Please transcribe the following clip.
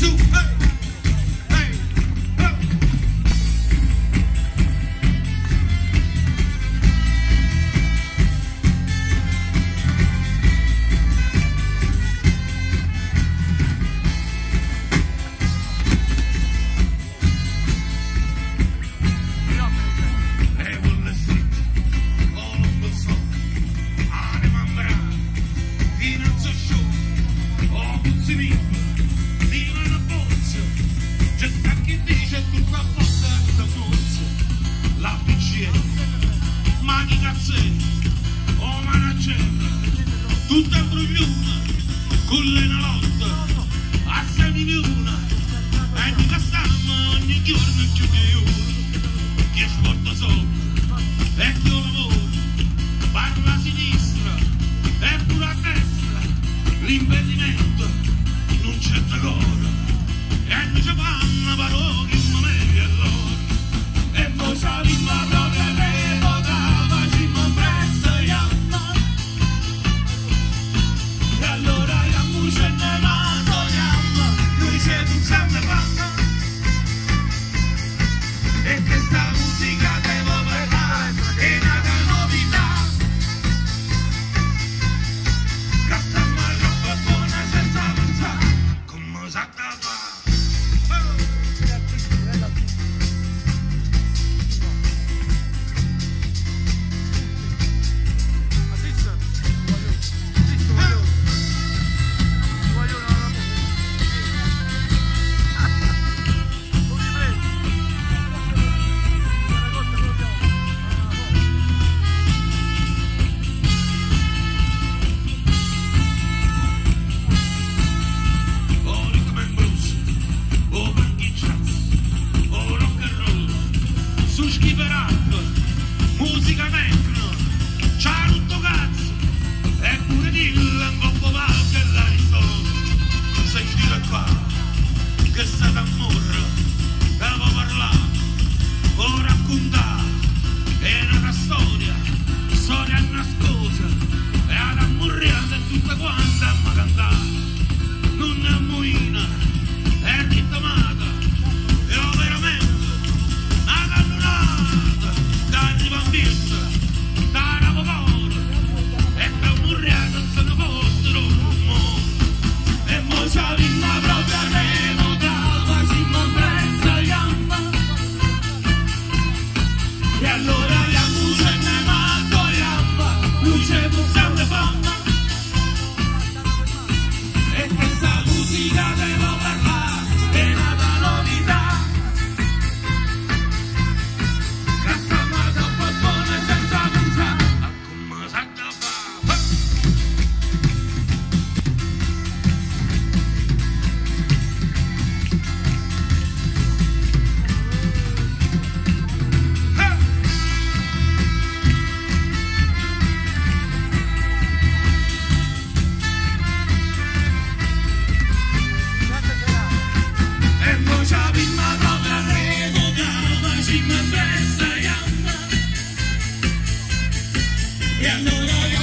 Hey, hey, Yeah. No, no, no.